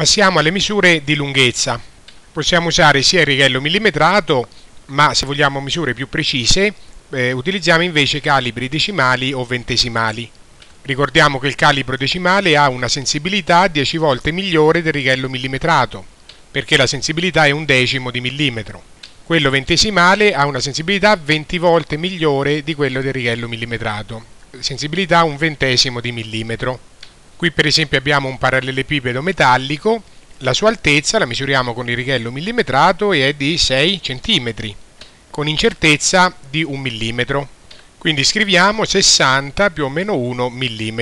Passiamo alle misure di lunghezza. Possiamo usare sia il righello millimetrato, ma se vogliamo misure più precise, eh, utilizziamo invece calibri decimali o ventesimali. Ricordiamo che il calibro decimale ha una sensibilità 10 volte migliore del righello millimetrato, perché la sensibilità è un decimo di millimetro. Quello ventesimale ha una sensibilità 20 volte migliore di quello del righello millimetrato, sensibilità un ventesimo di millimetro. Qui per esempio abbiamo un parallelepipedo metallico, la sua altezza la misuriamo con il righello millimetrato e è di 6 cm, con incertezza di 1 mm. Quindi scriviamo 60 più o meno 1 mm.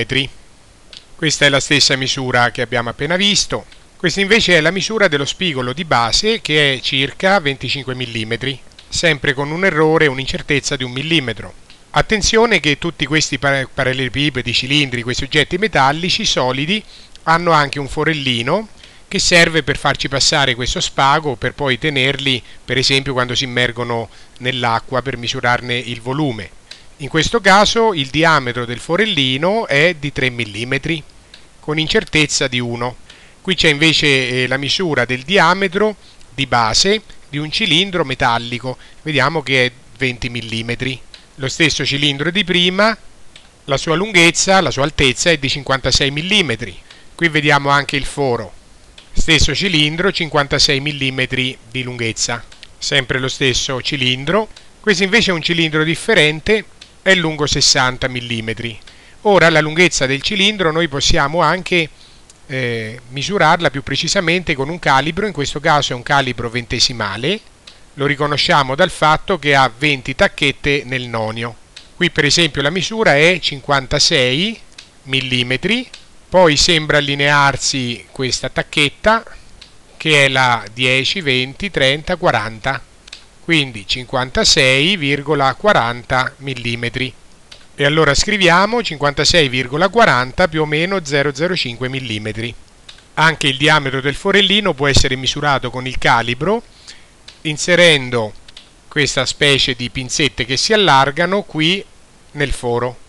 Questa è la stessa misura che abbiamo appena visto. Questa invece è la misura dello spigolo di base che è circa 25 mm, sempre con un errore un'incertezza di 1 mm. Attenzione che tutti questi parallelepipedi, cilindri, questi oggetti metallici solidi hanno anche un forellino che serve per farci passare questo spago per poi tenerli per esempio quando si immergono nell'acqua per misurarne il volume. In questo caso il diametro del forellino è di 3 mm con incertezza di 1. Qui c'è invece eh, la misura del diametro di base di un cilindro metallico, vediamo che è 20 mm lo stesso cilindro di prima, la sua lunghezza, la sua altezza è di 56 mm. Qui vediamo anche il foro, stesso cilindro, 56 mm di lunghezza, sempre lo stesso cilindro. Questo invece è un cilindro differente, è lungo 60 mm. Ora la lunghezza del cilindro noi possiamo anche eh, misurarla più precisamente con un calibro, in questo caso è un calibro ventesimale, lo riconosciamo dal fatto che ha 20 tacchette nel nonio. Qui per esempio la misura è 56 mm, poi sembra allinearsi questa tacchetta che è la 10, 20, 30, 40, quindi 56,40 mm. E allora scriviamo 56,40 più o meno 0,05 mm. Anche il diametro del forellino può essere misurato con il calibro inserendo questa specie di pinzette che si allargano qui nel foro